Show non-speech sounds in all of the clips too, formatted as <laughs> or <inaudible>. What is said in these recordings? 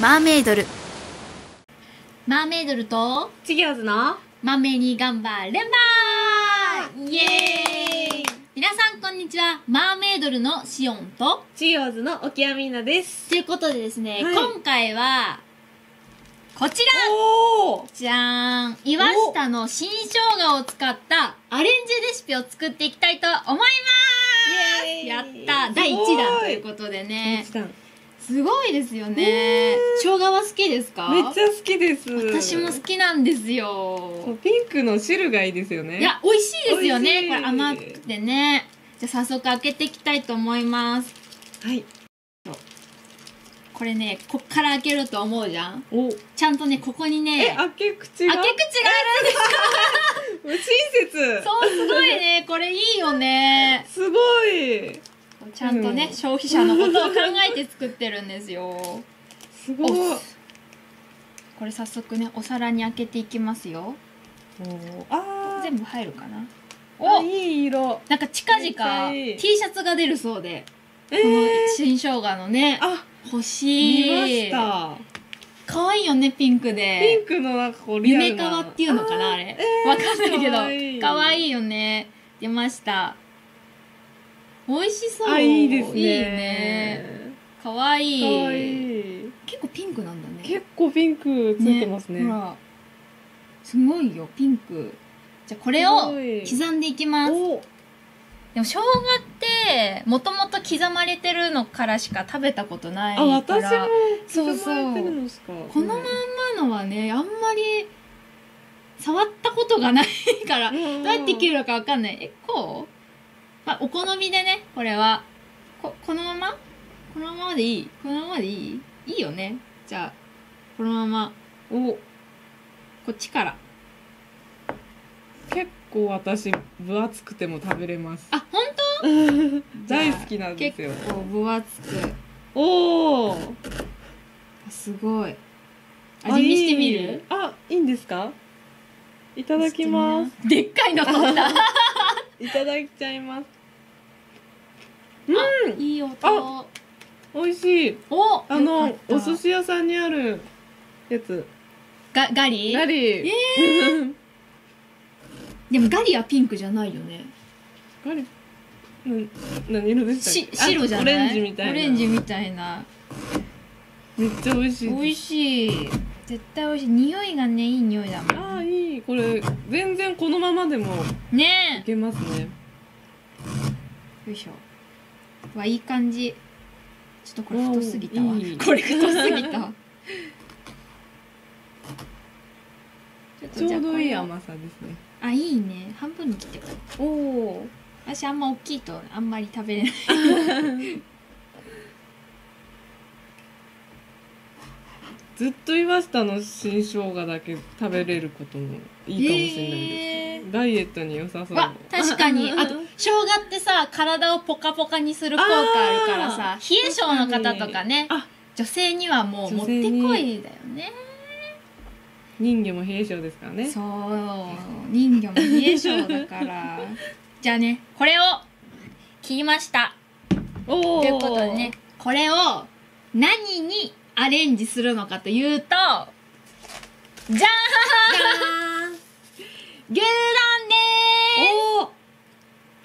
マーメイドル。マーメイドルと？チギョーズの？マメに頑張れんばーイエーイ！皆さんこんにちは。マーメイドルのシオンと。チギョーズの沖谷みんなです。ということでですね、はい。今回はこちら！じゃーん。岩下の新生姜を使ったアレンジレシピを作っていきたいと思います！やった第1弾ということでねすごいですよね。生姜は好きですか？ちゃ好きです。私も好きなんですよ。ピンクの汁がいいですよね。いや美味しいですよね。これ甘くてね。じゃあ早速開けていきたいと思います。はい。これねこっから開けると思うじゃん？お。ちゃんとねここにえね開け口が？開け口があるんです <laughs> 親切。そうすごいね。これいいよねゃんとね、うん。消費者のことを考えて作ってるんですよ。すごい。おこれ早速ねお皿に開けていきますよ。あー。全部入るかな。あおいい色。なんか近々 T シャツが出るそうで、えこのー、新生姜のねあ欲しい。見ました。可愛いよねピンクピでンクのなんかこうリアルな。夢皮っていうのかなあれ、えーわかんないけかわいい。ど可愛いよね。出ました美味しそう。あいいですね。いいね。可愛い。かわい。い結構ピンクなんだね。結構ピンクついてますね。ほら。すごいよピンク。じゃあこれを刻んでいきます。でおも生姜ってもともと刻まれてるのからしか食べたことないあから。私もそうそう。このまんまのはねあんまり触ったことがないから。どどうやって切るのかわかんない。えこう？まあお好みでねこれは。ここのまま？このままでいい？このままでいい？いいよね。じゃあこのままおこっちから。結構私分厚くても食べれます。あ本当？<laughs> 大好きなんですよ。結構分厚く。おおあすごい。味見してみる？あいい。んですか？いただきます。でっかいの取ったいただいちゃいます。いい音。あ美味しい。おあのお寿司屋さんにあるやつ。ガガリ？ガリ。え <laughs> でもガリはピンクじゃないよね。ガリ？な何色でした白じゃない？あオレンジみたいな。オレンジみたいな。めっちゃ美味しい美味しい。絶対美味しい。匂いがねいい匂いだもんこれ全然このままでもいねけますね。えよいしょ。うわいい感じ。ちょっとこれ太すぎたわ。いい。これ太すぎた。わちょうどいい甘さですね。あいいね。半分に切ってくるおお私あんま大きいとあんまり食べれない <laughs> ずっと岩下の新生姜だけ食べれることもいいかもしれないです、へー。ダイエットに良さそう。わ確かに。<laughs> あと生姜ってさ体をポカポカにする効果あるからさ冷え性の方とかねあ女性にはもうもってこいだよね。人魚も冷え性ですからね。そう。人魚も冷え性だから。<laughs> じゃあねこれを切りました。ということでねこれを何にアレンジするのかというとじゃーん。牛丼でーす。お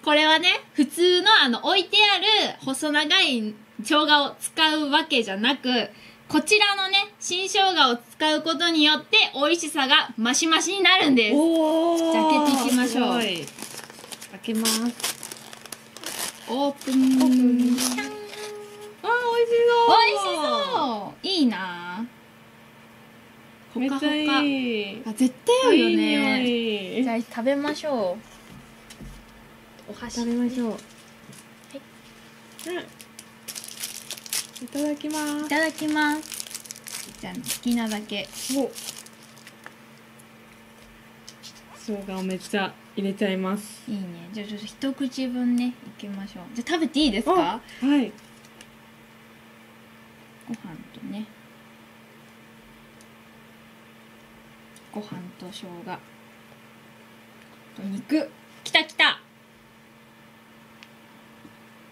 これはね普通のあの置いてある細長い生姜を使うわけじゃなくこちらのね新生姜を使うことによって美味しさがマシマシになるんです。おじゃあ開けていきましょう。開けます。オープン。オープン。あー美味しそう。美味しそうほかほかめっちゃいい。あ絶対合うよいいね匂い。じゃあ食べましょう。お箸。食べましょう。はい。うん。いただきまいただきます。じゃあ好きなだけ。すお。生姜をめっちゃ入れちゃいます。いいね。じゃあちょっと一口分ねいきましょう。じゃあ食べていいですか？はい。ご飯とねご飯と生姜。と肉。きたきた。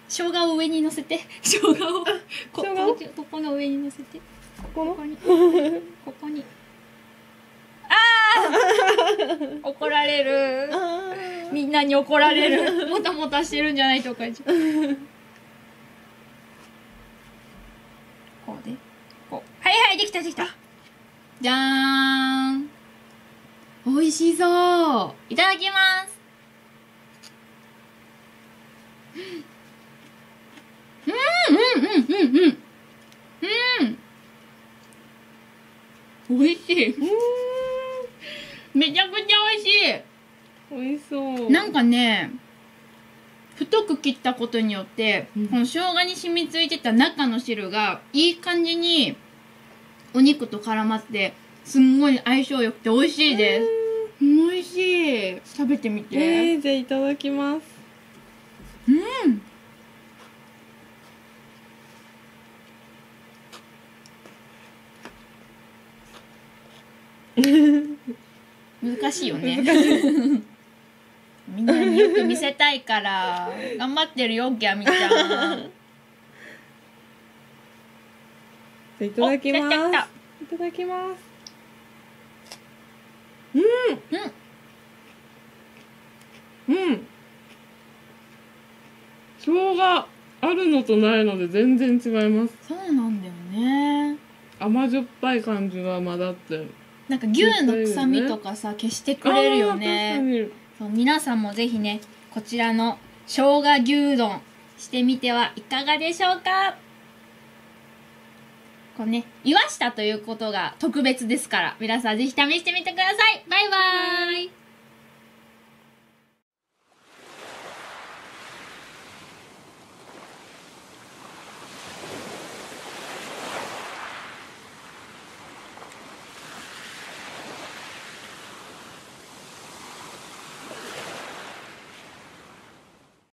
生姜を上に乗せて。<laughs> 生姜を。こ生姜？をここの上に乗せて。このここに。ここに。ああ <laughs> 怒られる。あみんなに怒られる。<laughs> もたもたしてるんじゃないとかこうでこう。はいはいできたできた。じゃーん美味しそう。いただきます。うんうんうんうんうん。うん。美味しい。うんめちゃくちゃ美味しい。美味しそう。なんかね太く切ったことによって、うん。この生姜に染みついてた中の汁がいい感じにお肉と絡まってすんごい相性良くて美味しいです。美味しい。食べてみて、えー、じゃあいただきます。うん。<laughs> 難しいよね。みんなによく見せたいから頑張ってるよギャミちゃん <laughs> いただきます。いただきますうん。うん。生姜あるのとないので全然違います。そうなんだよね。甘じょっぱい感じが混ざって。なんか牛の臭みとかさ消してくれるよね。そう皆さんもぜひねこちらの生姜牛丼してみてはいかがでしょうか？こうね岩下ということが特別ですから皆さんぜひ試してみてください。バイバーイ。